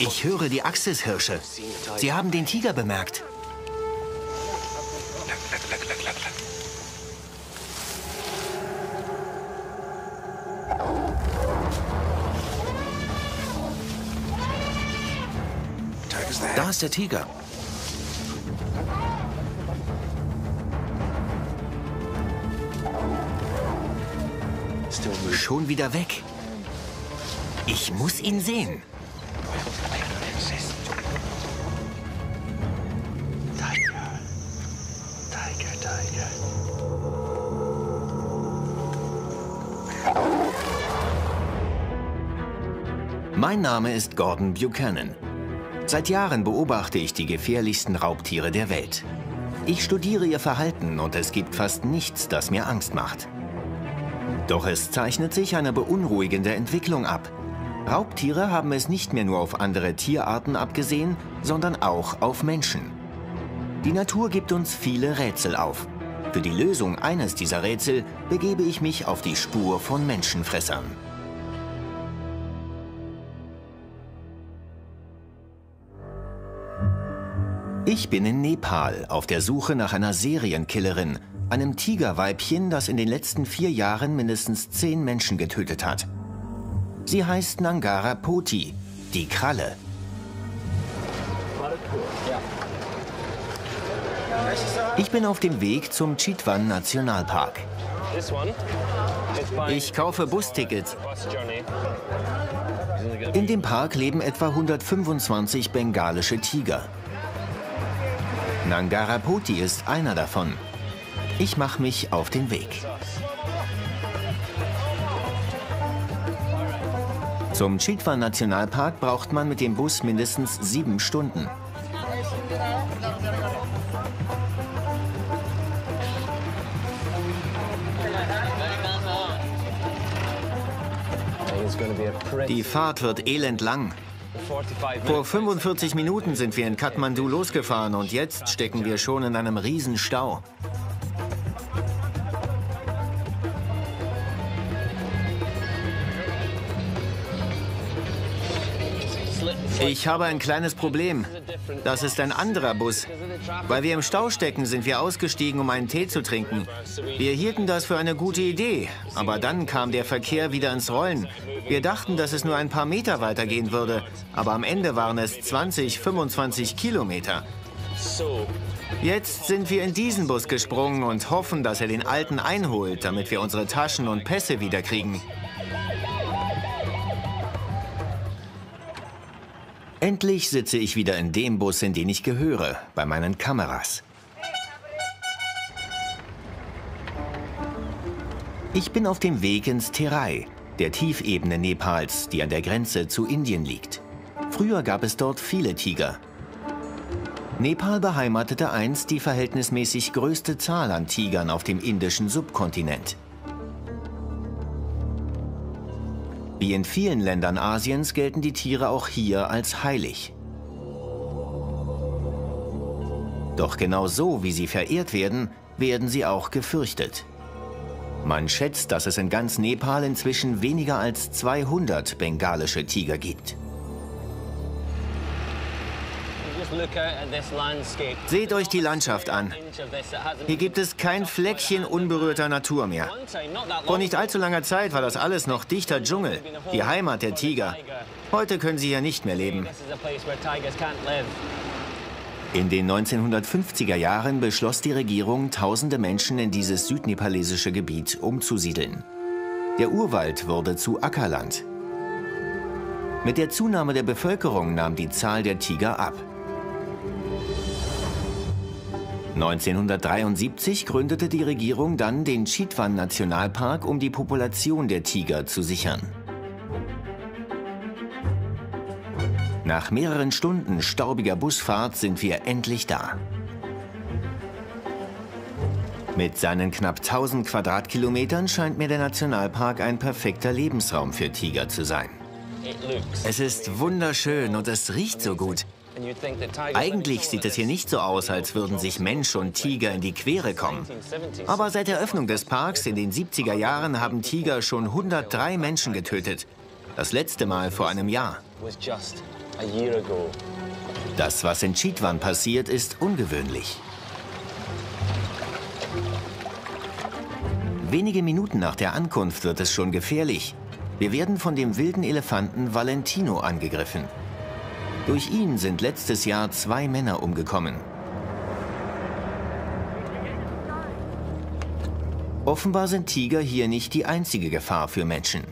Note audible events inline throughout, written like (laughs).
Ich höre die Axis-Hirsche. Sie haben den Tiger bemerkt. Da ist der Tiger. Schon wieder weg. Ich muss ihn sehen. Mein Name ist Gordon Buchanan. Seit Jahren beobachte ich die gefährlichsten Raubtiere der Welt. Ich studiere ihr Verhalten und es gibt fast nichts, das mir Angst macht. Doch es zeichnet sich eine beunruhigende Entwicklung ab. Raubtiere haben es nicht mehr nur auf andere Tierarten abgesehen, sondern auch auf Menschen. Die Natur gibt uns viele Rätsel auf. Für die Lösung eines dieser Rätsel begebe ich mich auf die Spur von Menschenfressern. Ich bin in Nepal auf der Suche nach einer Serienkillerin, einem Tigerweibchen, das in den letzten vier Jahren mindestens zehn Menschen getötet hat. Sie heißt Nangara Poti, die Kralle. Ich bin auf dem Weg zum Chitwan Nationalpark. Ich kaufe Bustickets. In dem Park leben etwa 125 bengalische Tiger. Nangarapoti ist einer davon. Ich mache mich auf den Weg. Zum Chitwan Nationalpark braucht man mit dem Bus mindestens sieben Stunden. Die Fahrt wird elendlang. Vor 45 Minuten sind wir in Kathmandu losgefahren und jetzt stecken wir schon in einem Riesenstau. Ich habe ein kleines Problem. Das ist ein anderer Bus. Weil wir im Stau stecken, sind wir ausgestiegen, um einen Tee zu trinken. Wir hielten das für eine gute Idee, aber dann kam der Verkehr wieder ins Rollen. Wir dachten, dass es nur ein paar Meter weitergehen würde, aber am Ende waren es 20, 25 Kilometer. Jetzt sind wir in diesen Bus gesprungen und hoffen, dass er den alten einholt, damit wir unsere Taschen und Pässe wiederkriegen. Endlich sitze ich wieder in dem Bus, in den ich gehöre, bei meinen Kameras. Ich bin auf dem Weg ins Terai, der Tiefebene Nepals, die an der Grenze zu Indien liegt. Früher gab es dort viele Tiger. Nepal beheimatete einst die verhältnismäßig größte Zahl an Tigern auf dem indischen Subkontinent. Wie in vielen Ländern Asiens gelten die Tiere auch hier als heilig. Doch genau so, wie sie verehrt werden, werden sie auch gefürchtet. Man schätzt, dass es in ganz Nepal inzwischen weniger als 200 bengalische Tiger gibt. Seht euch die Landschaft an. Hier gibt es kein Fleckchen unberührter Natur mehr. Vor nicht allzu langer Zeit war das alles noch dichter Dschungel, die Heimat der Tiger. Heute können sie hier nicht mehr leben. In den 1950er Jahren beschloss die Regierung, tausende Menschen in dieses südnepalesische Gebiet umzusiedeln. Der Urwald wurde zu Ackerland. Mit der Zunahme der Bevölkerung nahm die Zahl der Tiger ab. 1973 gründete die Regierung dann den Chitwan Nationalpark, um die Population der Tiger zu sichern. Nach mehreren Stunden staubiger Busfahrt sind wir endlich da. Mit seinen knapp 1000 Quadratkilometern scheint mir der Nationalpark ein perfekter Lebensraum für Tiger zu sein. Es ist wunderschön und es riecht so gut. Eigentlich sieht es hier nicht so aus, als würden sich Mensch und Tiger in die Quere kommen. Aber seit der Öffnung des Parks in den 70er Jahren haben Tiger schon 103 Menschen getötet. Das letzte Mal vor einem Jahr. Das, was in Chitwan passiert, ist ungewöhnlich. Wenige Minuten nach der Ankunft wird es schon gefährlich. Wir werden von dem wilden Elefanten Valentino angegriffen. Durch ihn sind letztes Jahr zwei Männer umgekommen. Offenbar sind Tiger hier nicht die einzige Gefahr für Menschen.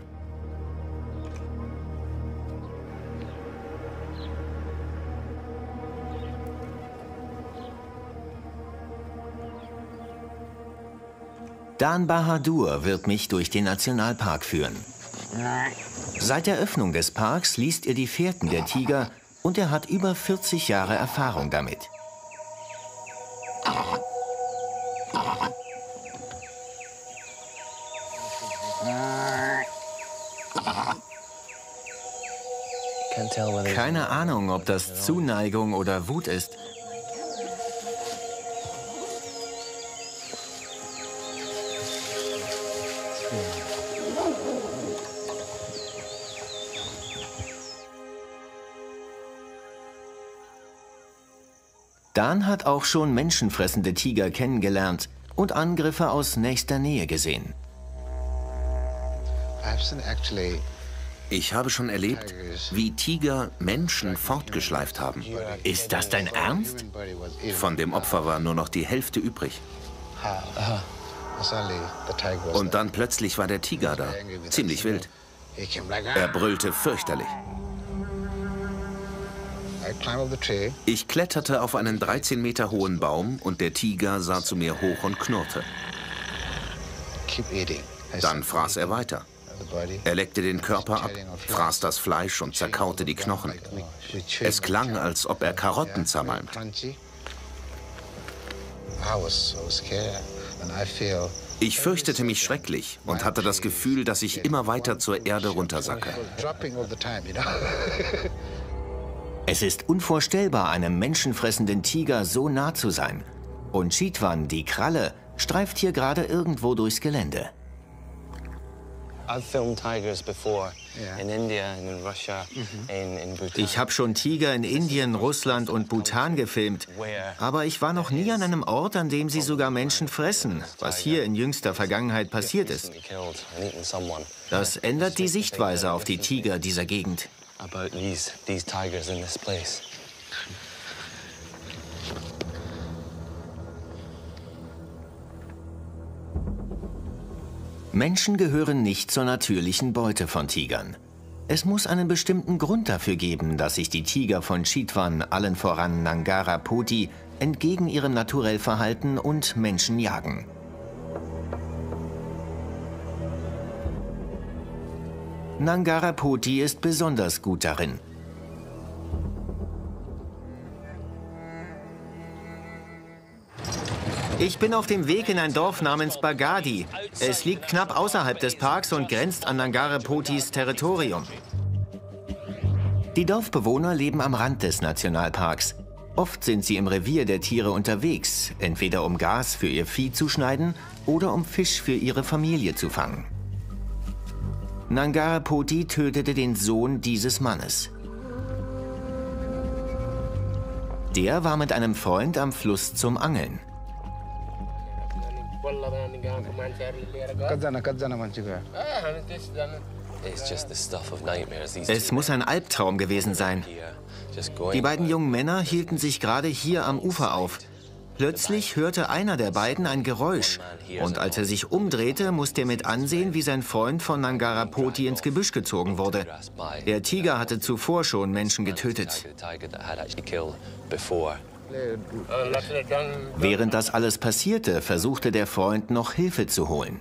Dan Bahadur wird mich durch den Nationalpark führen. Seit der Öffnung des Parks liest er die Fährten der Tiger und er hat über 40 Jahre Erfahrung damit. Keine Ahnung, ob das Zuneigung oder Wut ist. Dan hat auch schon menschenfressende Tiger kennengelernt und Angriffe aus nächster Nähe gesehen. Ich habe schon erlebt, wie Tiger Menschen fortgeschleift haben. Ist das dein Ernst? Von dem Opfer war nur noch die Hälfte übrig. Und dann plötzlich war der Tiger da. Ziemlich wild. Er brüllte fürchterlich. Ich kletterte auf einen 13 Meter hohen Baum und der Tiger sah zu mir hoch und knurrte. Dann fraß er weiter. Er leckte den Körper ab, fraß das Fleisch und zerkaute die Knochen. Es klang, als ob er Karotten zermalmt. Ich fürchtete mich schrecklich und hatte das Gefühl, dass ich immer weiter zur Erde runtersacke. (laughs) Es ist unvorstellbar, einem menschenfressenden Tiger so nah zu sein. Und Chitwan, die Kralle, streift hier gerade irgendwo durchs Gelände. Ich habe schon Tiger in Indien, Russland und Bhutan gefilmt. Aber ich war noch nie an einem Ort, an dem sie sogar Menschen fressen, was hier in jüngster Vergangenheit passiert ist. Das ändert die Sichtweise auf die Tiger dieser Gegend about these, these tigers in this place. Menschen gehören nicht zur natürlichen Beute von Tigern. Es muss einen bestimmten Grund dafür geben, dass sich die Tiger von Chitwan, allen voran Nangara Poti, entgegen ihrem Naturellverhalten und Menschen jagen. Nangara Poti ist besonders gut darin. Ich bin auf dem Weg in ein Dorf namens Bagadi. Es liegt knapp außerhalb des Parks und grenzt an Nangara Potis Territorium. Die Dorfbewohner leben am Rand des Nationalparks. Oft sind sie im Revier der Tiere unterwegs, entweder um Gas für ihr Vieh zu schneiden oder um Fisch für ihre Familie zu fangen. Nangara Poti tötete den Sohn dieses Mannes. Der war mit einem Freund am Fluss zum Angeln. Es muss ein Albtraum gewesen sein. Die beiden jungen Männer hielten sich gerade hier am Ufer auf. Plötzlich hörte einer der beiden ein Geräusch und als er sich umdrehte, musste er mit ansehen, wie sein Freund von Nangarapoti ins Gebüsch gezogen wurde. Der Tiger hatte zuvor schon Menschen getötet. Während das alles passierte, versuchte der Freund noch Hilfe zu holen.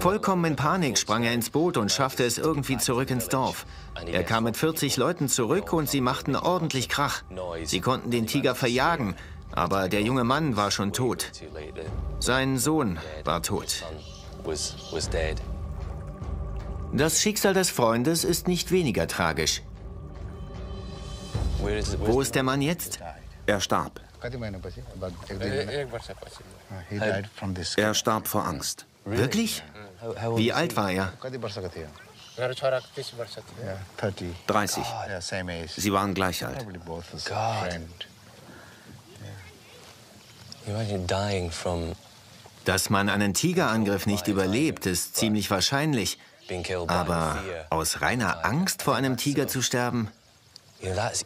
Vollkommen in Panik sprang er ins Boot und schaffte es irgendwie zurück ins Dorf. Er kam mit 40 Leuten zurück und sie machten ordentlich Krach. Sie konnten den Tiger verjagen, aber der junge Mann war schon tot. Sein Sohn war tot. Das Schicksal des Freundes ist nicht weniger tragisch. Wo ist der Mann jetzt? Er starb. Er starb vor Angst. Wirklich? Wie alt war er? 30. Sie waren gleich alt. Dass man einen Tigerangriff nicht überlebt, ist ziemlich wahrscheinlich. Aber aus reiner Angst vor einem Tiger zu sterben?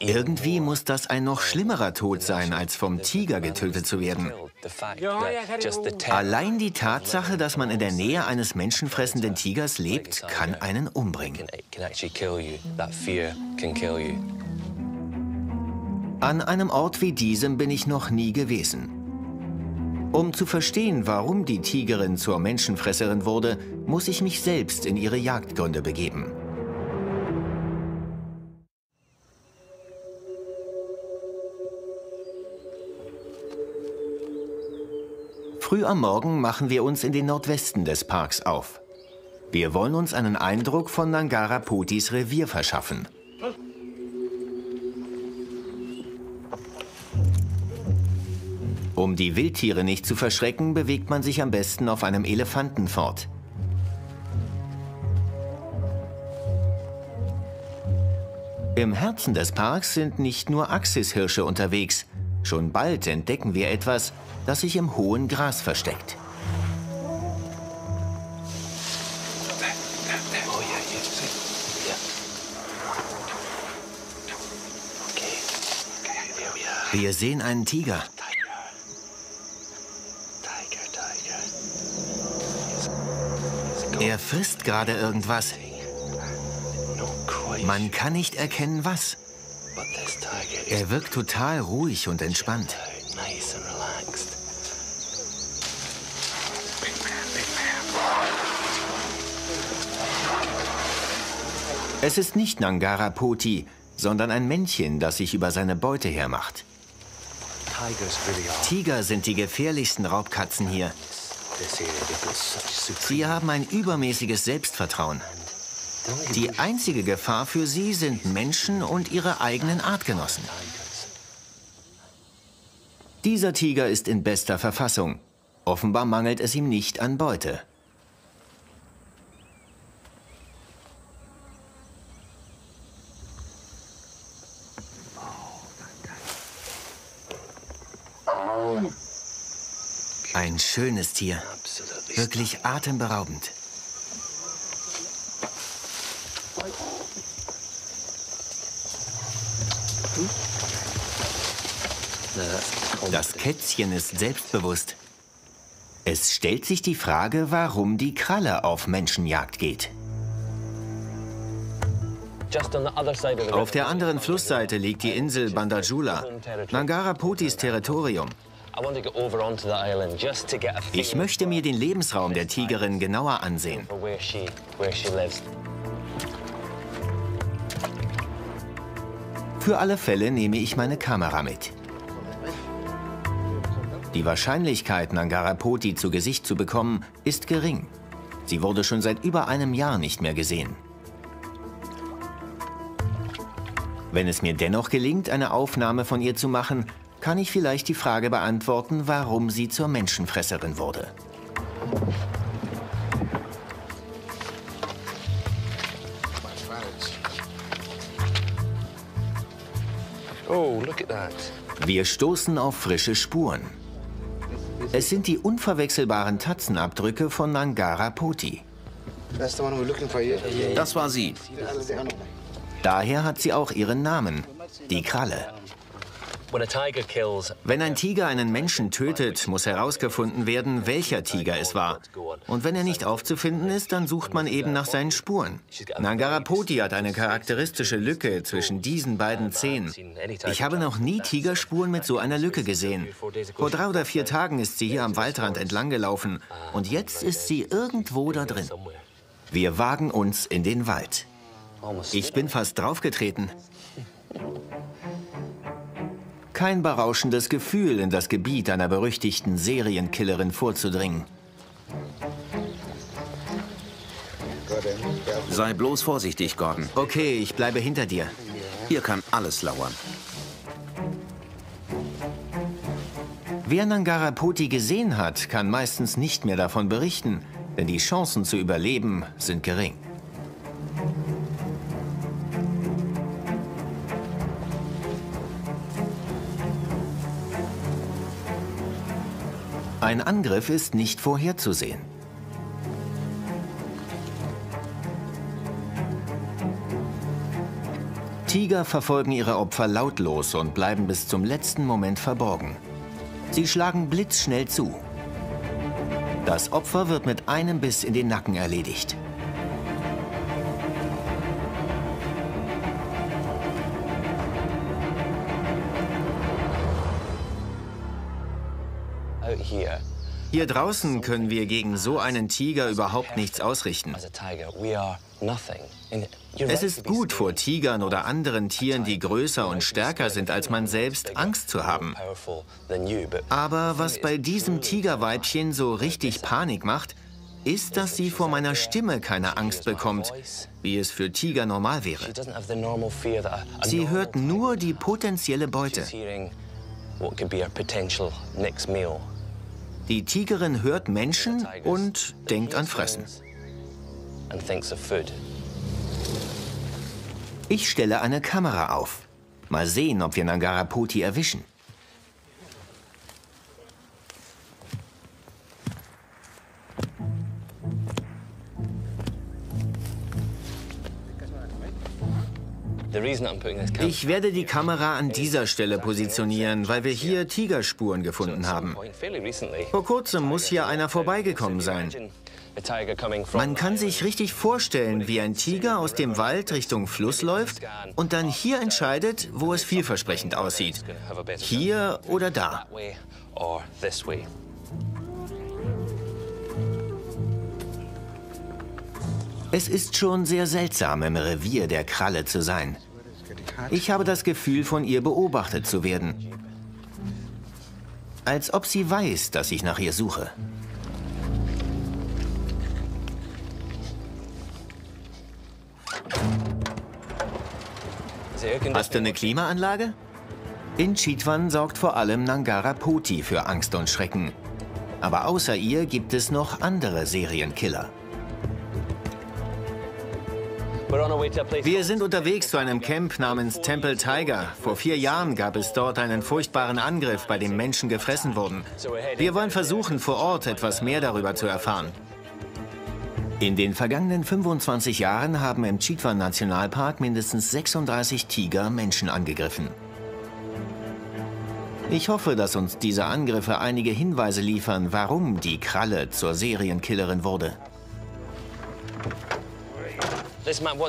Irgendwie muss das ein noch schlimmerer Tod sein, als vom Tiger getötet zu werden. Allein die Tatsache, dass man in der Nähe eines menschenfressenden Tigers lebt, kann einen umbringen. An einem Ort wie diesem bin ich noch nie gewesen. Um zu verstehen, warum die Tigerin zur Menschenfresserin wurde, muss ich mich selbst in ihre Jagdgründe begeben. Früh am Morgen machen wir uns in den Nordwesten des Parks auf. Wir wollen uns einen Eindruck von Nangara Potis Revier verschaffen. Um die Wildtiere nicht zu verschrecken, bewegt man sich am besten auf einem Elefanten fort. Im Herzen des Parks sind nicht nur Axishirsche unterwegs. Schon bald entdecken wir etwas, das sich im hohen Gras versteckt. Wir sehen einen Tiger. Er frisst gerade irgendwas. Man kann nicht erkennen, was. Er wirkt total ruhig und entspannt. Es ist nicht Nangara Poti, sondern ein Männchen, das sich über seine Beute hermacht. Tiger sind die gefährlichsten Raubkatzen hier. Sie haben ein übermäßiges Selbstvertrauen. Die einzige Gefahr für sie sind Menschen und ihre eigenen Artgenossen. Dieser Tiger ist in bester Verfassung. Offenbar mangelt es ihm nicht an Beute. Ein schönes Tier. Wirklich atemberaubend. Das Kätzchen ist selbstbewusst. Es stellt sich die Frage, warum die Kralle auf Menschenjagd geht. Auf der anderen Flussseite liegt die Insel Bandajula, Nangara Potis Territorium. Ich möchte mir den Lebensraum der Tigerin genauer ansehen. Für alle Fälle nehme ich meine Kamera mit. Die Wahrscheinlichkeit, Nangarapoti zu Gesicht zu bekommen, ist gering. Sie wurde schon seit über einem Jahr nicht mehr gesehen. Wenn es mir dennoch gelingt, eine Aufnahme von ihr zu machen, kann ich vielleicht die Frage beantworten, warum sie zur Menschenfresserin wurde. Oh, Wir stoßen auf frische Spuren. Es sind die unverwechselbaren Tatzenabdrücke von Nangara Poti. Das war sie. Daher hat sie auch ihren Namen, die Kralle. Wenn ein Tiger einen Menschen tötet, muss herausgefunden werden, welcher Tiger es war. Und wenn er nicht aufzufinden ist, dann sucht man eben nach seinen Spuren. Nangarapoti hat eine charakteristische Lücke zwischen diesen beiden Zähnen. Ich habe noch nie Tigerspuren mit so einer Lücke gesehen. Vor drei oder vier Tagen ist sie hier am Waldrand entlang gelaufen. Und jetzt ist sie irgendwo da drin. Wir wagen uns in den Wald. Ich bin fast draufgetreten. Kein berauschendes Gefühl, in das Gebiet einer berüchtigten Serienkillerin vorzudringen. Sei bloß vorsichtig, Gordon. Okay, ich bleibe hinter dir. Hier kann alles lauern. Wer Nangara Poti gesehen hat, kann meistens nicht mehr davon berichten, denn die Chancen zu überleben sind gering. Ein Angriff ist nicht vorherzusehen. Tiger verfolgen ihre Opfer lautlos und bleiben bis zum letzten Moment verborgen. Sie schlagen blitzschnell zu. Das Opfer wird mit einem Biss in den Nacken erledigt. Hier draußen können wir gegen so einen Tiger überhaupt nichts ausrichten. Es ist gut, vor Tigern oder anderen Tieren, die größer und stärker sind als man selbst, Angst zu haben. Aber was bei diesem Tigerweibchen so richtig Panik macht, ist, dass sie vor meiner Stimme keine Angst bekommt, wie es für Tiger normal wäre. Sie hört nur die potenzielle Beute. Die Tigerin hört Menschen und denkt an Fressen. Ich stelle eine Kamera auf. Mal sehen, ob wir Nangaraputi erwischen. Ich werde die Kamera an dieser Stelle positionieren, weil wir hier Tigerspuren gefunden haben. Vor kurzem muss hier einer vorbeigekommen sein. Man kann sich richtig vorstellen, wie ein Tiger aus dem Wald Richtung Fluss läuft und dann hier entscheidet, wo es vielversprechend aussieht. Hier oder da. Es ist schon sehr seltsam, im Revier der Kralle zu sein. Ich habe das Gefühl, von ihr beobachtet zu werden. Als ob sie weiß, dass ich nach ihr suche. Hast du eine Klimaanlage? In Chitwan sorgt vor allem Nangara Poti für Angst und Schrecken. Aber außer ihr gibt es noch andere Serienkiller. Wir sind unterwegs zu einem Camp namens Temple Tiger. Vor vier Jahren gab es dort einen furchtbaren Angriff, bei dem Menschen gefressen wurden. Wir wollen versuchen, vor Ort etwas mehr darüber zu erfahren. In den vergangenen 25 Jahren haben im Chitwan Nationalpark mindestens 36 Tiger Menschen angegriffen. Ich hoffe, dass uns diese Angriffe einige Hinweise liefern, warum die Kralle zur Serienkillerin wurde.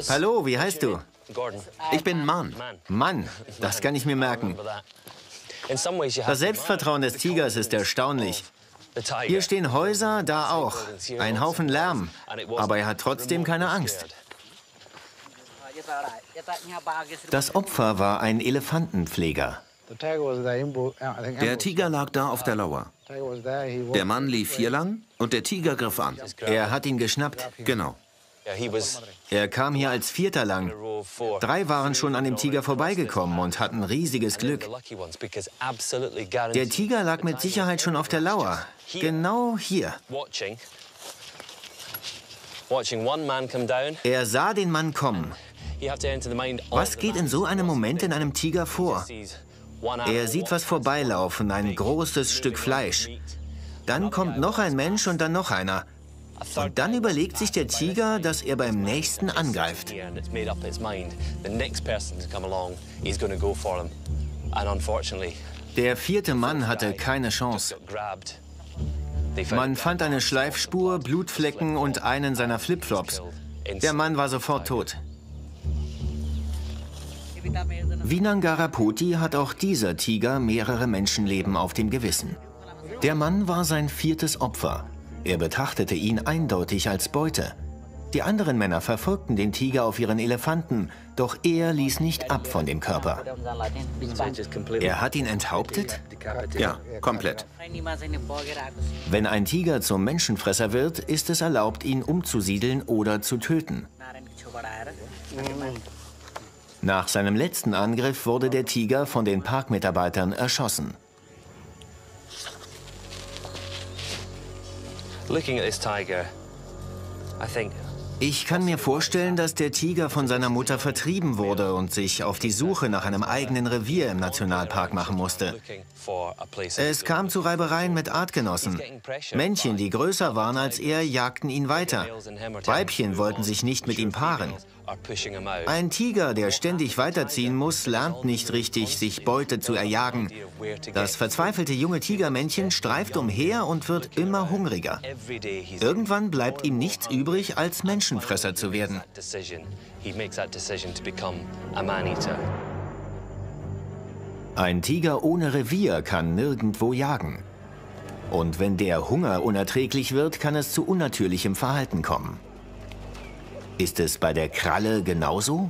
Hallo, wie heißt du? Ich bin Mann. Mann, das kann ich mir merken. Das Selbstvertrauen des Tigers ist erstaunlich. Hier stehen Häuser, da auch. Ein Haufen Lärm. Aber er hat trotzdem keine Angst. Das Opfer war ein Elefantenpfleger. Der Tiger lag da auf der Lauer. Der Mann lief hier lang und der Tiger griff an. Er hat ihn geschnappt. Genau. Er kam hier als Vierter lang. Drei waren schon an dem Tiger vorbeigekommen und hatten riesiges Glück. Der Tiger lag mit Sicherheit schon auf der Lauer. Genau hier. Er sah den Mann kommen. Was geht in so einem Moment in einem Tiger vor? Er sieht was vorbeilaufen, ein großes Stück Fleisch. Dann kommt noch ein Mensch und dann noch einer. Und dann überlegt sich der Tiger, dass er beim nächsten angreift. Der vierte Mann hatte keine Chance. Man fand eine Schleifspur, Blutflecken und einen seiner Flipflops. Der Mann war sofort tot. Wie Nangarapoti hat auch dieser Tiger mehrere Menschenleben auf dem Gewissen. Der Mann war sein viertes Opfer. Er betrachtete ihn eindeutig als Beute. Die anderen Männer verfolgten den Tiger auf ihren Elefanten, doch er ließ nicht ab von dem Körper. Er hat ihn enthauptet? Ja, komplett. Wenn ein Tiger zum Menschenfresser wird, ist es erlaubt, ihn umzusiedeln oder zu töten. Nach seinem letzten Angriff wurde der Tiger von den Parkmitarbeitern erschossen. Ich kann mir vorstellen, dass der Tiger von seiner Mutter vertrieben wurde und sich auf die Suche nach einem eigenen Revier im Nationalpark machen musste. Es kam zu Reibereien mit Artgenossen. Männchen, die größer waren als er, jagten ihn weiter. Weibchen wollten sich nicht mit ihm paaren. Ein Tiger, der ständig weiterziehen muss, lernt nicht richtig, sich Beute zu erjagen. Das verzweifelte junge Tigermännchen streift umher und wird immer hungriger. Irgendwann bleibt ihm nichts übrig, als Menschenfresser zu werden. Ein Tiger ohne Revier kann nirgendwo jagen. Und wenn der Hunger unerträglich wird, kann es zu unnatürlichem Verhalten kommen. Ist es bei der Kralle genauso?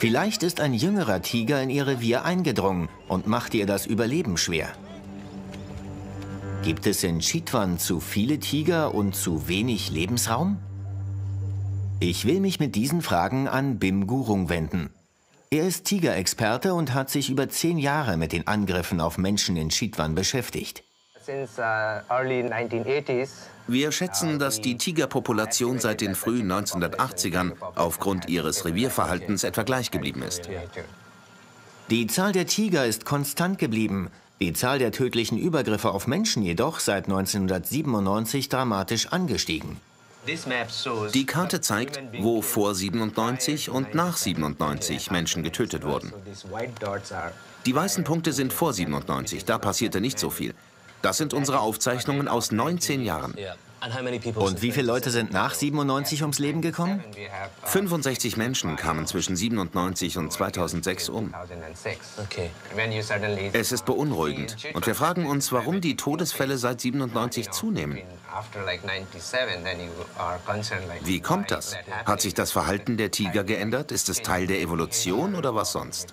Vielleicht ist ein jüngerer Tiger in ihr Revier eingedrungen und macht ihr das Überleben schwer. Gibt es in Chitwan zu viele Tiger und zu wenig Lebensraum? Ich will mich mit diesen Fragen an Bim Gurung wenden. Er ist Tigerexperte und hat sich über zehn Jahre mit den Angriffen auf Menschen in Chitwan beschäftigt. Uh, Wir schätzen, dass die Tigerpopulation seit den frühen 1980ern aufgrund ihres Revierverhaltens etwa gleich geblieben ist. Die Zahl der Tiger ist konstant geblieben, die Zahl der tödlichen Übergriffe auf Menschen jedoch seit 1997 dramatisch angestiegen. Die Karte zeigt, wo vor 97 und nach 97 Menschen getötet wurden. Die weißen Punkte sind vor 97, da passierte nicht so viel. Das sind unsere Aufzeichnungen aus 19 Jahren. Und wie viele Leute sind nach 97 ums Leben gekommen? 65 Menschen kamen zwischen 97 und 2006 um. Es ist beunruhigend und wir fragen uns, warum die Todesfälle seit 97 zunehmen. Wie kommt das? Hat sich das Verhalten der Tiger geändert? Ist es Teil der Evolution oder was sonst?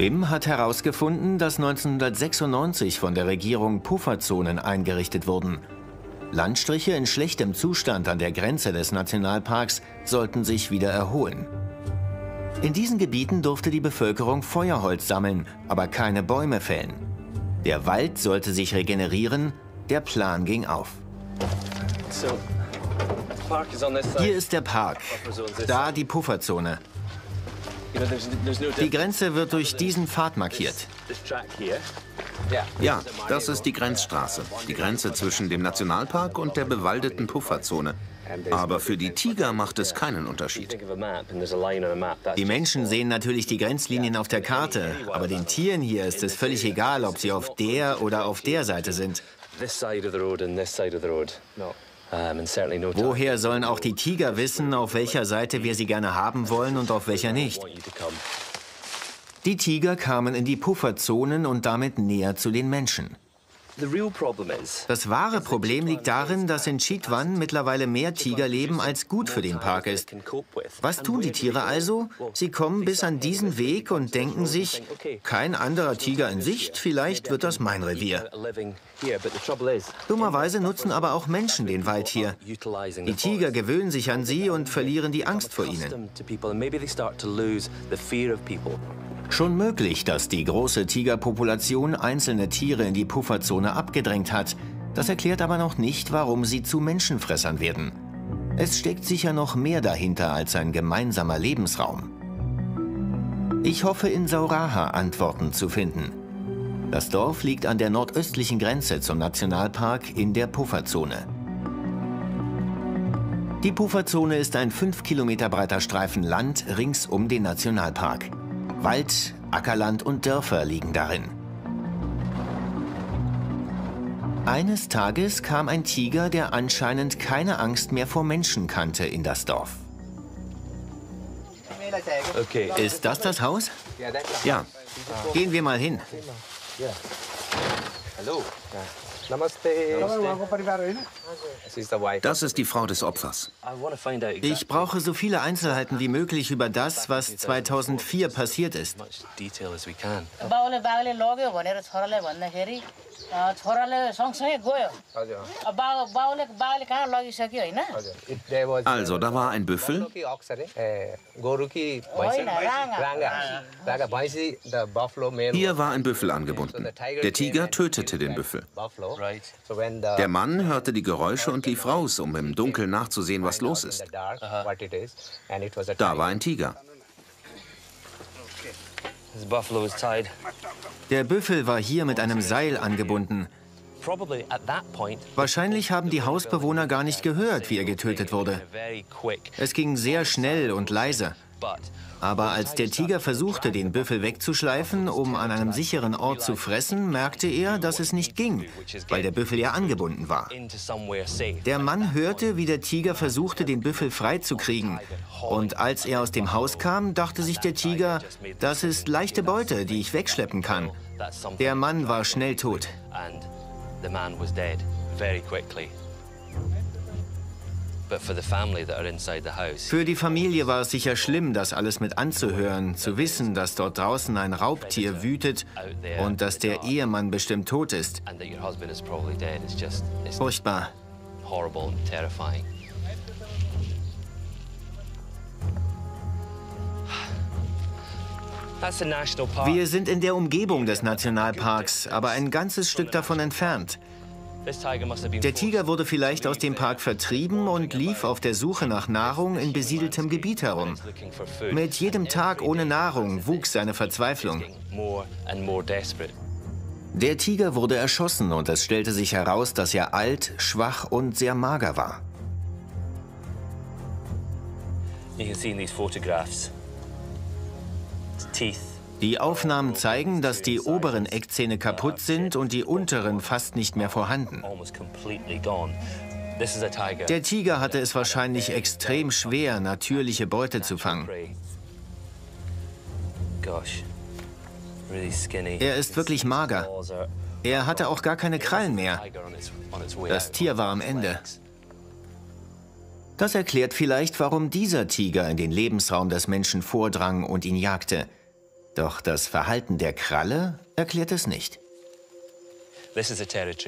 BIM hat herausgefunden, dass 1996 von der Regierung Pufferzonen eingerichtet wurden. Landstriche in schlechtem Zustand an der Grenze des Nationalparks sollten sich wieder erholen. In diesen Gebieten durfte die Bevölkerung Feuerholz sammeln, aber keine Bäume fällen. Der Wald sollte sich regenerieren, der Plan ging auf. Hier ist der Park, da die Pufferzone. Die Grenze wird durch diesen Pfad markiert. Ja, das ist die Grenzstraße. Die Grenze zwischen dem Nationalpark und der bewaldeten Pufferzone. Aber für die Tiger macht es keinen Unterschied. Die Menschen sehen natürlich die Grenzlinien auf der Karte, aber den Tieren hier ist es völlig egal, ob sie auf der oder auf der Seite sind. Woher sollen auch die Tiger wissen, auf welcher Seite wir sie gerne haben wollen und auf welcher nicht? Die Tiger kamen in die Pufferzonen und damit näher zu den Menschen. Das wahre Problem liegt darin, dass in Chitwan mittlerweile mehr Tiger leben, als gut für den Park ist. Was tun die Tiere also? Sie kommen bis an diesen Weg und denken sich, kein anderer Tiger in Sicht, vielleicht wird das mein Revier. Dummerweise nutzen aber auch Menschen den Wald hier. Die Tiger gewöhnen sich an sie und verlieren die Angst vor ihnen. Schon möglich, dass die große Tigerpopulation einzelne Tiere in die Pufferzone abgedrängt hat. Das erklärt aber noch nicht, warum sie zu Menschenfressern werden. Es steckt sicher noch mehr dahinter als ein gemeinsamer Lebensraum. Ich hoffe, in Sauraha Antworten zu finden. Das Dorf liegt an der nordöstlichen Grenze zum Nationalpark in der Pufferzone. Die Pufferzone ist ein 5 Kilometer breiter Streifen Land rings um den Nationalpark. Wald, Ackerland und Dörfer liegen darin. Eines Tages kam ein Tiger, der anscheinend keine Angst mehr vor Menschen kannte, in das Dorf. Okay. Ist das das Haus? Ja. Gehen wir mal hin. Hallo. Das ist die Frau des Opfers. Ich brauche so viele Einzelheiten wie möglich über das, was 2004 passiert ist. Also, da war ein Büffel. Hier war ein Büffel angebunden. Der Tiger tötete den Büffel. Der Mann hörte die Geräusche und lief raus, um im Dunkeln nachzusehen, was los ist. Da war ein Tiger. Der Büffel war hier mit einem Seil angebunden. Wahrscheinlich haben die Hausbewohner gar nicht gehört, wie er getötet wurde. Es ging sehr schnell und leise. Aber als der Tiger versuchte, den Büffel wegzuschleifen, um an einem sicheren Ort zu fressen, merkte er, dass es nicht ging, weil der Büffel ja angebunden war. Der Mann hörte, wie der Tiger versuchte, den Büffel freizukriegen. Und als er aus dem Haus kam, dachte sich der Tiger, das ist leichte Beute, die ich wegschleppen kann. Der Mann war schnell tot. Für die Familie war es sicher schlimm, das alles mit anzuhören, zu wissen, dass dort draußen ein Raubtier wütet und dass der Ehemann bestimmt tot ist. Furchtbar. Wir sind in der Umgebung des Nationalparks, aber ein ganzes Stück davon entfernt. Der Tiger wurde vielleicht aus dem Park vertrieben und lief auf der Suche nach Nahrung in besiedeltem Gebiet herum. Mit jedem Tag ohne Nahrung wuchs seine Verzweiflung. Der Tiger wurde erschossen und es stellte sich heraus, dass er alt, schwach und sehr mager war. You can see in these photographs, teeth die Aufnahmen zeigen, dass die oberen Eckzähne kaputt sind und die unteren fast nicht mehr vorhanden. Der Tiger hatte es wahrscheinlich extrem schwer, natürliche Beute zu fangen. Er ist wirklich mager. Er hatte auch gar keine Krallen mehr. Das Tier war am Ende. Das erklärt vielleicht, warum dieser Tiger in den Lebensraum des Menschen vordrang und ihn jagte. Doch das Verhalten der Kralle erklärt es nicht.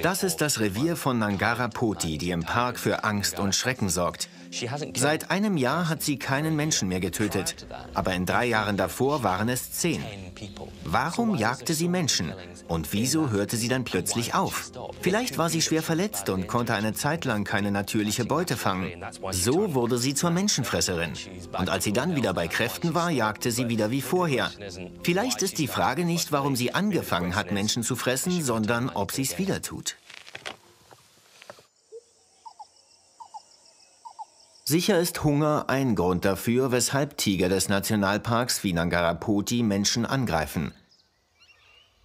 Das ist das Revier von Nangara Poti, die im Park für Angst und Schrecken sorgt. Seit einem Jahr hat sie keinen Menschen mehr getötet, aber in drei Jahren davor waren es zehn. Warum jagte sie Menschen und wieso hörte sie dann plötzlich auf? Vielleicht war sie schwer verletzt und konnte eine Zeit lang keine natürliche Beute fangen. So wurde sie zur Menschenfresserin. Und als sie dann wieder bei Kräften war, jagte sie wieder wie vorher. Vielleicht ist die Frage nicht, warum sie angefangen hat, Menschen zu fressen, sondern ob sie es wieder tut. Sicher ist Hunger ein Grund dafür, weshalb Tiger des Nationalparks wie Nangarapoti Menschen angreifen.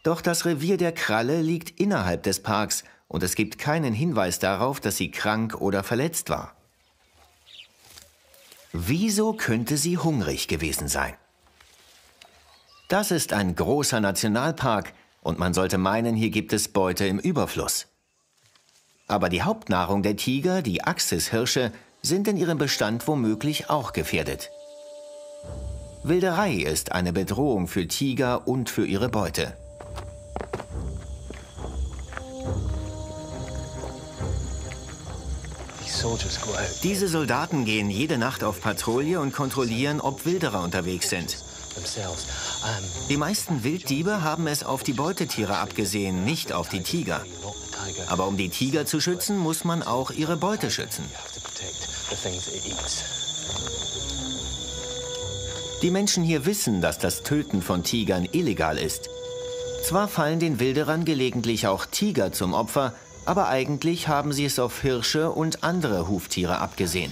Doch das Revier der Kralle liegt innerhalb des Parks und es gibt keinen Hinweis darauf, dass sie krank oder verletzt war. Wieso könnte sie hungrig gewesen sein? Das ist ein großer Nationalpark und man sollte meinen, hier gibt es Beute im Überfluss. Aber die Hauptnahrung der Tiger, die Axishirsche, sind in ihrem Bestand womöglich auch gefährdet. Wilderei ist eine Bedrohung für Tiger und für ihre Beute. Diese Soldaten gehen jede Nacht auf Patrouille und kontrollieren, ob Wilderer unterwegs sind. Die meisten Wilddiebe haben es auf die Beutetiere abgesehen, nicht auf die Tiger. Aber um die Tiger zu schützen, muss man auch ihre Beute schützen. Die Menschen hier wissen, dass das Töten von Tigern illegal ist. Zwar fallen den Wilderern gelegentlich auch Tiger zum Opfer, aber eigentlich haben sie es auf Hirsche und andere Huftiere abgesehen.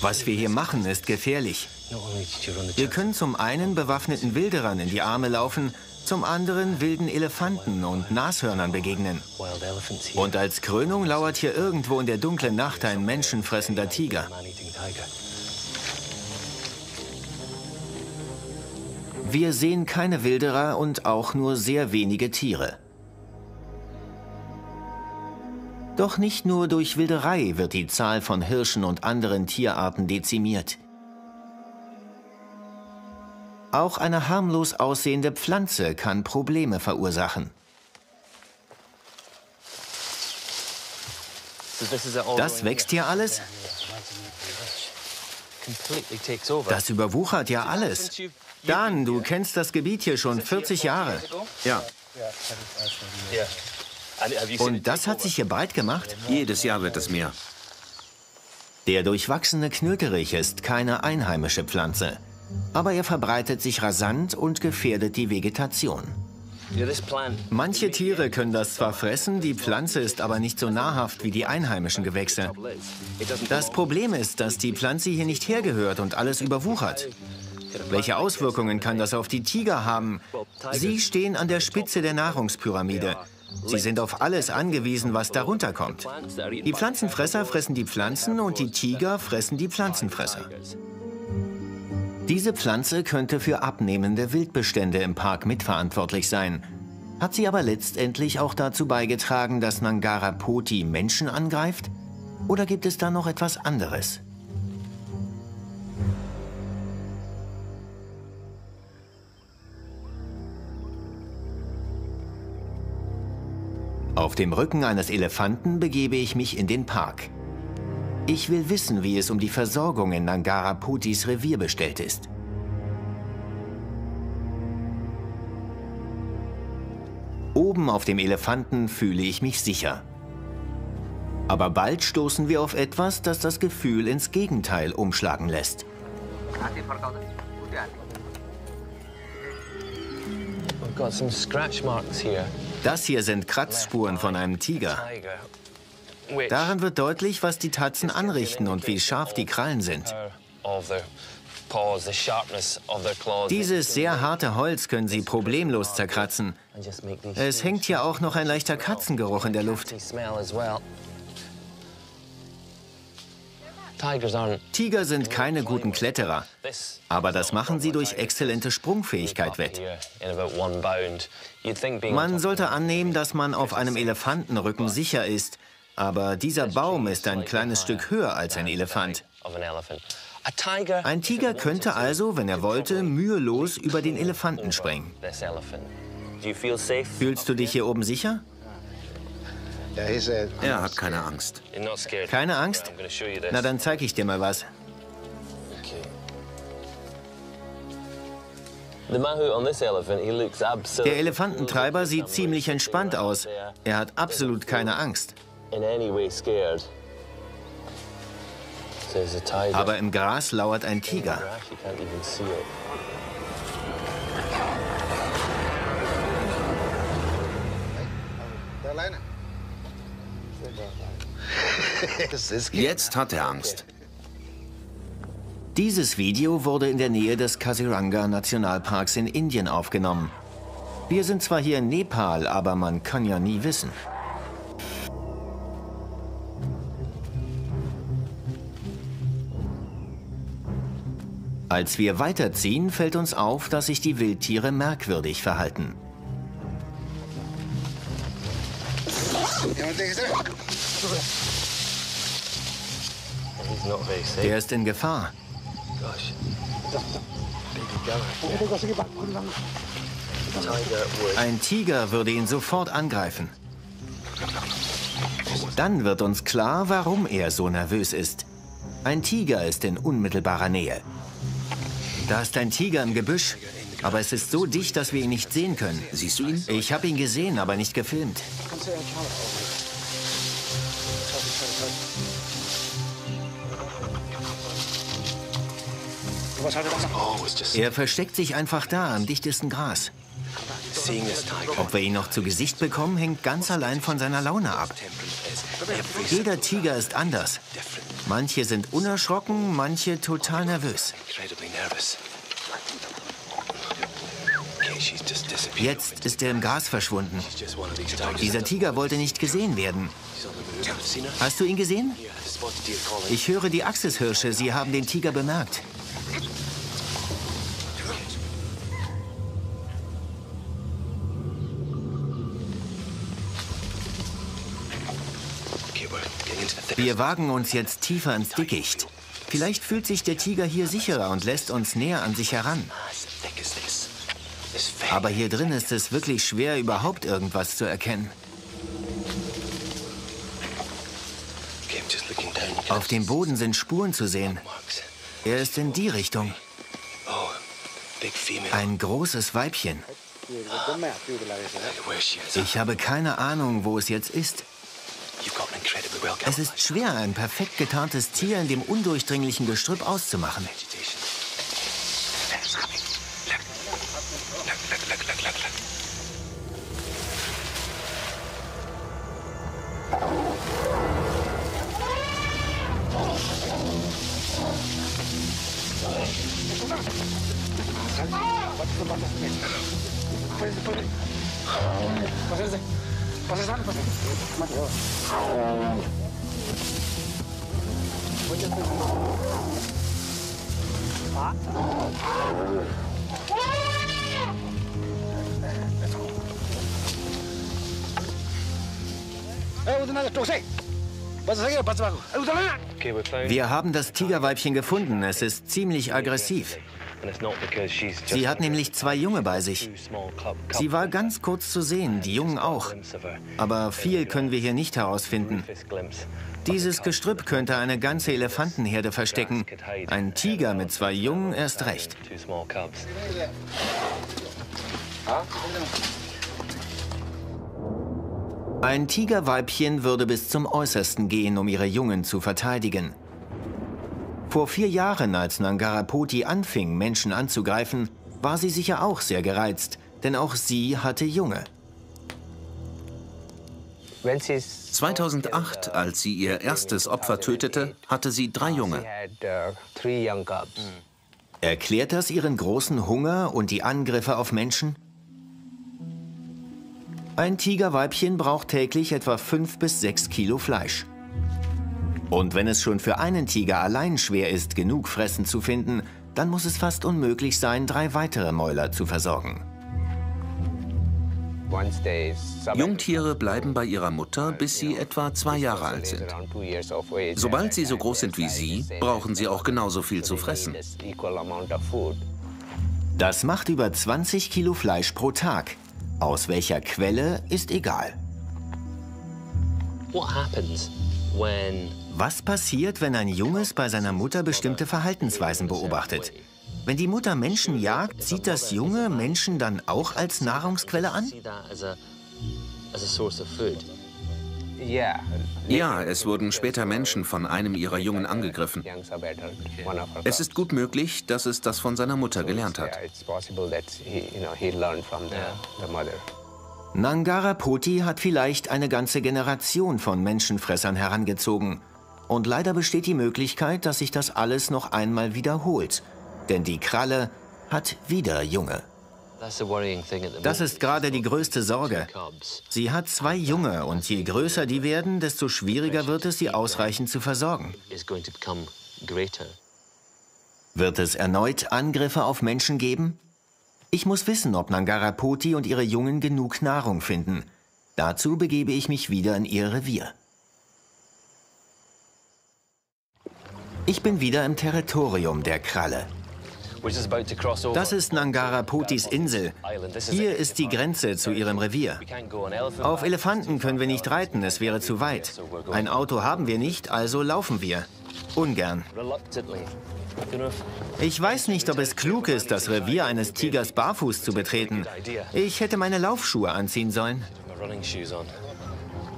Was wir hier machen, ist gefährlich. Wir können zum einen bewaffneten Wilderern in die Arme laufen, zum anderen wilden Elefanten und Nashörnern begegnen. Und als Krönung lauert hier irgendwo in der dunklen Nacht ein menschenfressender Tiger. Wir sehen keine Wilderer und auch nur sehr wenige Tiere. Doch nicht nur durch Wilderei wird die Zahl von Hirschen und anderen Tierarten dezimiert. Auch eine harmlos aussehende Pflanze kann Probleme verursachen. Das wächst hier alles? Das überwuchert ja alles. Dan, du kennst das Gebiet hier schon 40 Jahre. Ja. Und das hat sich hier breit gemacht? Jedes Jahr wird es mehr. Der durchwachsene Knöterich ist keine einheimische Pflanze. Aber er verbreitet sich rasant und gefährdet die Vegetation. Manche Tiere können das zwar fressen, die Pflanze ist aber nicht so nahrhaft wie die einheimischen Gewächse. Das Problem ist, dass die Pflanze hier nicht hergehört und alles überwuchert. Welche Auswirkungen kann das auf die Tiger haben? Sie stehen an der Spitze der Nahrungspyramide. Sie sind auf alles angewiesen, was darunter kommt. Die Pflanzenfresser fressen die Pflanzen und die Tiger fressen die Pflanzenfresser. Diese Pflanze könnte für abnehmende Wildbestände im Park mitverantwortlich sein. Hat sie aber letztendlich auch dazu beigetragen, dass Nangara Poti Menschen angreift? Oder gibt es da noch etwas anderes? Auf dem Rücken eines Elefanten begebe ich mich in den Park. Ich will wissen, wie es um die Versorgung in Nangara Putis Revier bestellt ist. Oben auf dem Elefanten fühle ich mich sicher. Aber bald stoßen wir auf etwas, das das Gefühl ins Gegenteil umschlagen lässt. Das hier sind Kratzspuren von einem Tiger. Daran wird deutlich, was die Tatzen anrichten und wie scharf die Krallen sind. Dieses sehr harte Holz können sie problemlos zerkratzen. Es hängt hier auch noch ein leichter Katzengeruch in der Luft. Tiger sind keine guten Kletterer, aber das machen sie durch exzellente Sprungfähigkeit wett. Man sollte annehmen, dass man auf einem Elefantenrücken sicher ist, aber dieser Baum ist ein kleines Stück höher als ein Elefant. Ein Tiger könnte also, wenn er wollte, mühelos über den Elefanten springen. Fühlst du dich hier oben sicher? Er hat keine Angst. Keine Angst? Na, dann zeige ich dir mal was. Der Elefantentreiber sieht ziemlich entspannt aus. Er hat absolut keine Angst. Aber im Gras lauert ein Tiger. Jetzt hat er Angst. Dieses Video wurde in der Nähe des Kaziranga Nationalparks in Indien aufgenommen. Wir sind zwar hier in Nepal, aber man kann ja nie wissen. Als wir weiterziehen, fällt uns auf, dass sich die Wildtiere merkwürdig verhalten. Der ist in Gefahr. Ein Tiger würde ihn sofort angreifen. Dann wird uns klar, warum er so nervös ist. Ein Tiger ist in unmittelbarer Nähe. Da ist ein Tiger im Gebüsch. Aber es ist so dicht, dass wir ihn nicht sehen können. Siehst du ihn? Ich habe ihn gesehen, aber nicht gefilmt. Er versteckt sich einfach da, am dichtesten Gras. Ob wir ihn noch zu Gesicht bekommen, hängt ganz allein von seiner Laune ab. Jeder Tiger ist anders. Manche sind unerschrocken, manche total nervös. Jetzt ist er im Gras verschwunden. Dieser Tiger wollte nicht gesehen werden. Hast du ihn gesehen? Ich höre die Axishirsche. Sie haben den Tiger bemerkt. Wir wagen uns jetzt tiefer ins Dickicht. Vielleicht fühlt sich der Tiger hier sicherer und lässt uns näher an sich heran. Aber hier drin ist es wirklich schwer, überhaupt irgendwas zu erkennen. Auf dem Boden sind Spuren zu sehen. Er ist in die Richtung. Ein großes Weibchen. Ich habe keine Ahnung, wo es jetzt ist. Es ist schwer, ein perfekt getarntes Tier in dem undurchdringlichen Gestrüpp auszumachen. Wir haben das Tigerweibchen gefunden. Es ist ziemlich aggressiv. Sie hat nämlich zwei Junge bei sich. Sie war ganz kurz zu sehen, die Jungen auch. Aber viel können wir hier nicht herausfinden. Dieses Gestrüpp könnte eine ganze Elefantenherde verstecken. Ein Tiger mit zwei Jungen erst recht. Ein Tigerweibchen würde bis zum Äußersten gehen, um ihre Jungen zu verteidigen. Vor vier Jahren, als Nangarapoti anfing, Menschen anzugreifen, war sie sicher auch sehr gereizt, denn auch sie hatte Junge. 2008, als sie ihr erstes Opfer tötete, hatte sie drei Junge. Erklärt das ihren großen Hunger und die Angriffe auf Menschen? Ein Tigerweibchen braucht täglich etwa 5 bis 6 Kilo Fleisch. Und wenn es schon für einen Tiger allein schwer ist, genug Fressen zu finden, dann muss es fast unmöglich sein, drei weitere Mäuler zu versorgen. Jungtiere bleiben bei ihrer Mutter, bis sie etwa zwei Jahre alt sind. Sobald sie so groß sind wie sie, brauchen sie auch genauso viel zu fressen. Das macht über 20 Kilo Fleisch pro Tag. Aus welcher Quelle ist egal. Was passiert, wenn ein Junges bei seiner Mutter bestimmte Verhaltensweisen beobachtet? Wenn die Mutter Menschen jagt, sieht das Junge Menschen dann auch als Nahrungsquelle an? Ja, es wurden später Menschen von einem ihrer Jungen angegriffen. Es ist gut möglich, dass es das von seiner Mutter gelernt hat. Nangara Poti hat vielleicht eine ganze Generation von Menschenfressern herangezogen. Und leider besteht die Möglichkeit, dass sich das alles noch einmal wiederholt. Denn die Kralle hat wieder Junge. Das ist gerade die größte Sorge. Sie hat zwei Junge und je größer die werden, desto schwieriger wird es, sie ausreichend zu versorgen. Wird es erneut Angriffe auf Menschen geben? Ich muss wissen, ob Nangarapoti und ihre Jungen genug Nahrung finden. Dazu begebe ich mich wieder in ihr Revier. Ich bin wieder im Territorium der Kralle. Das ist Nangara Putis Insel. Hier ist die Grenze zu ihrem Revier. Auf Elefanten können wir nicht reiten, es wäre zu weit. Ein Auto haben wir nicht, also laufen wir. Ungern. Ich weiß nicht, ob es klug ist, das Revier eines Tigers barfuß zu betreten. Ich hätte meine Laufschuhe anziehen sollen.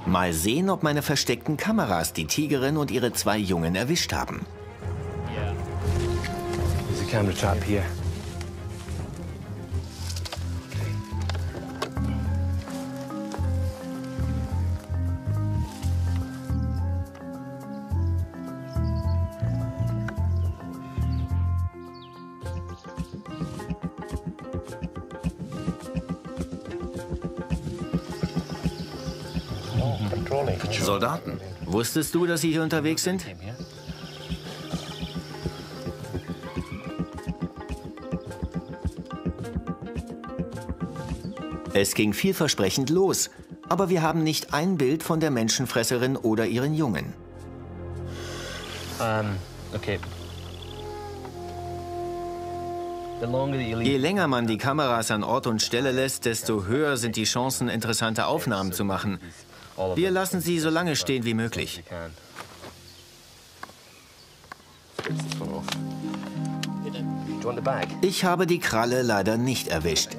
Mal sehen, ob meine versteckten Kameras die Tigerin und ihre zwei Jungen erwischt haben camera trap here. Soldaten. Wusstest du, dass sie hier unterwegs sind? Es ging vielversprechend los, aber wir haben nicht ein Bild von der Menschenfresserin oder ihren Jungen. Um, okay. Je länger man die Kameras an Ort und Stelle lässt, desto höher sind die Chancen, interessante Aufnahmen zu machen. Wir lassen sie so lange stehen wie möglich. Ich habe die Kralle leider nicht erwischt.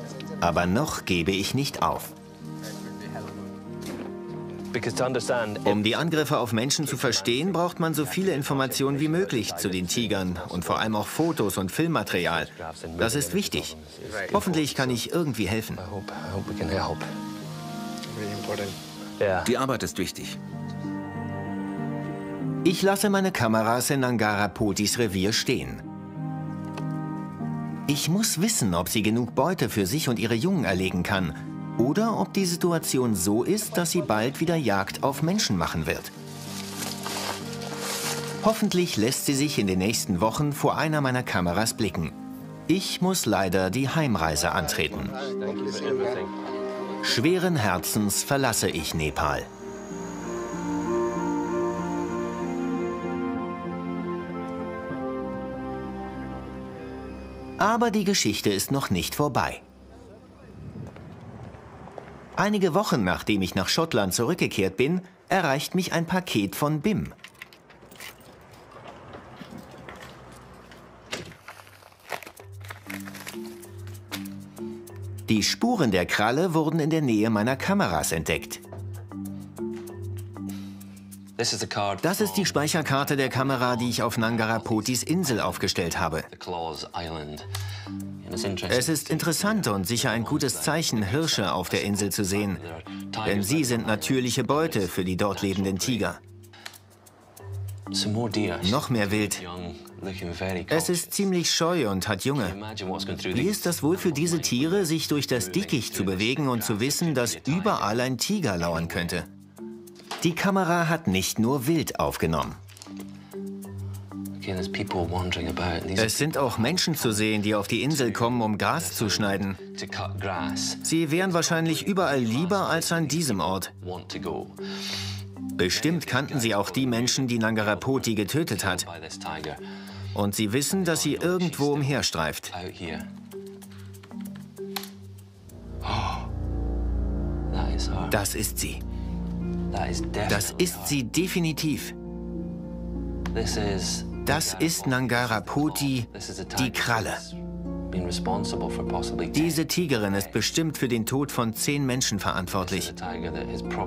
Aber noch gebe ich nicht auf. Um die Angriffe auf Menschen zu verstehen, braucht man so viele Informationen wie möglich zu den Tigern und vor allem auch Fotos und Filmmaterial. Das ist wichtig. Hoffentlich kann ich irgendwie helfen. Die Arbeit ist wichtig. Ich lasse meine Kameras in Angara Potis Revier stehen. Ich muss wissen, ob sie genug Beute für sich und ihre Jungen erlegen kann oder ob die Situation so ist, dass sie bald wieder Jagd auf Menschen machen wird. Hoffentlich lässt sie sich in den nächsten Wochen vor einer meiner Kameras blicken. Ich muss leider die Heimreise antreten. Schweren Herzens verlasse ich Nepal. Aber die Geschichte ist noch nicht vorbei. Einige Wochen nachdem ich nach Schottland zurückgekehrt bin, erreicht mich ein Paket von BIM. Die Spuren der Kralle wurden in der Nähe meiner Kameras entdeckt. Das ist die Speicherkarte der Kamera, die ich auf Nangarapotis Insel aufgestellt habe. Es ist interessant und sicher ein gutes Zeichen, Hirsche auf der Insel zu sehen. Denn sie sind natürliche Beute für die dort lebenden Tiger. Noch mehr Wild. Es ist ziemlich scheu und hat Junge. Wie ist das wohl für diese Tiere, sich durch das Dickicht zu bewegen und zu wissen, dass überall ein Tiger lauern könnte? Die Kamera hat nicht nur Wild aufgenommen. Es sind auch Menschen zu sehen, die auf die Insel kommen, um Gras zu schneiden. Sie wären wahrscheinlich überall lieber als an diesem Ort. Bestimmt kannten sie auch die Menschen, die Nangarapoti getötet hat. Und sie wissen, dass sie irgendwo umherstreift. (gasps) Das ist sie. Das ist sie definitiv. Das ist Nangara Puti, die Kralle. Diese Tigerin ist bestimmt für den Tod von zehn Menschen verantwortlich.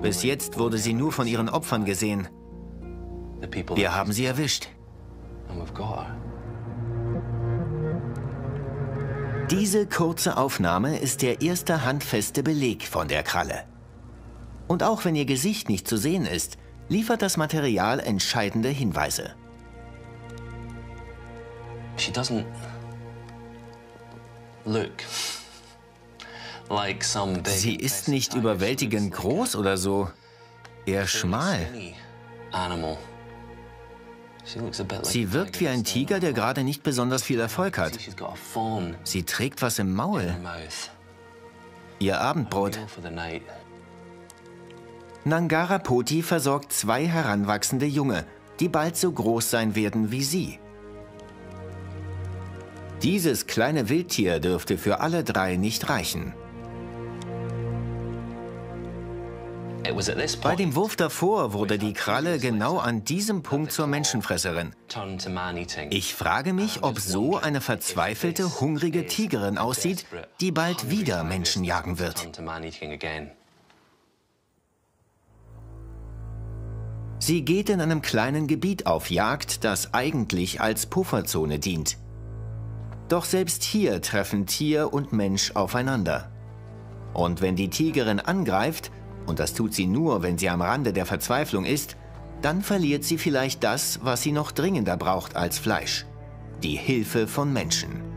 Bis jetzt wurde sie nur von ihren Opfern gesehen. Wir haben sie erwischt. Diese kurze Aufnahme ist der erste handfeste Beleg von der Kralle. Und auch wenn ihr Gesicht nicht zu sehen ist, liefert das Material entscheidende Hinweise. Sie ist nicht überwältigend groß oder so, eher schmal. Sie wirkt wie ein Tiger, der gerade nicht besonders viel Erfolg hat. Sie trägt was im Maul. Ihr Abendbrot. Nangara Poti versorgt zwei heranwachsende Junge, die bald so groß sein werden wie sie. Dieses kleine Wildtier dürfte für alle drei nicht reichen. Bei dem Wurf davor wurde die Kralle genau an diesem Punkt zur Menschenfresserin. Ich frage mich, ob so eine verzweifelte, hungrige Tigerin aussieht, die bald wieder Menschen jagen wird. Sie geht in einem kleinen Gebiet auf Jagd, das eigentlich als Pufferzone dient. Doch selbst hier treffen Tier und Mensch aufeinander. Und wenn die Tigerin angreift, und das tut sie nur, wenn sie am Rande der Verzweiflung ist, dann verliert sie vielleicht das, was sie noch dringender braucht als Fleisch. Die Hilfe von Menschen.